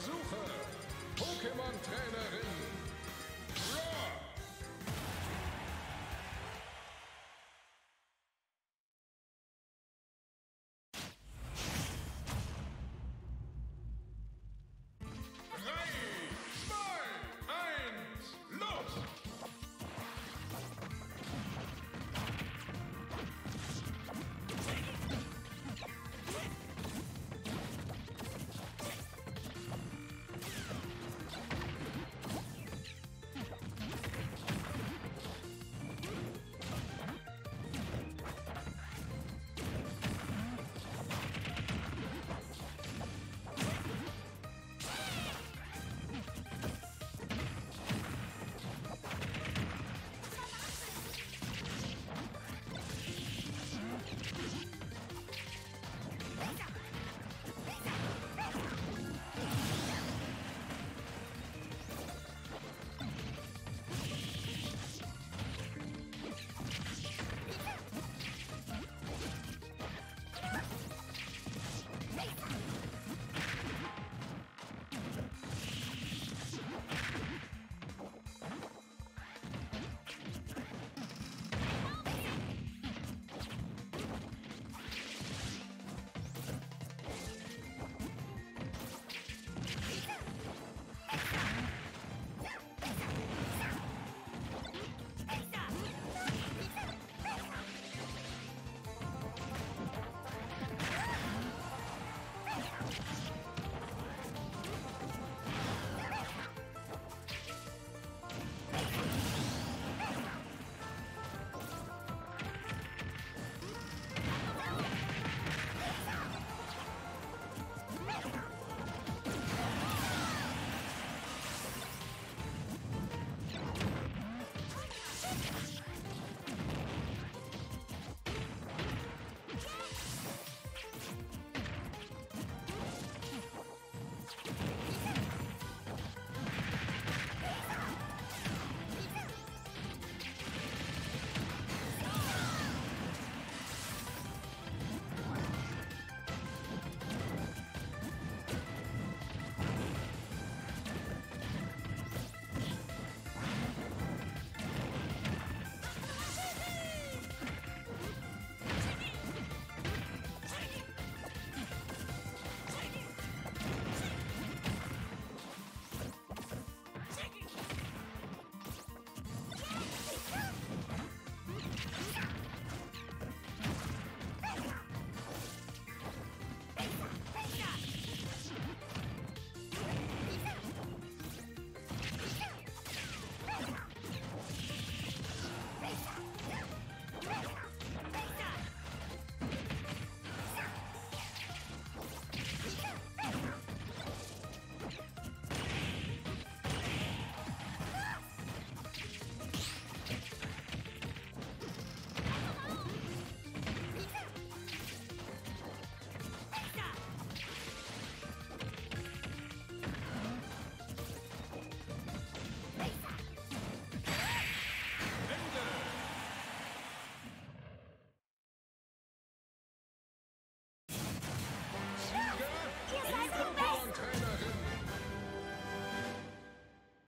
Versuche. Pokémon-Trainerin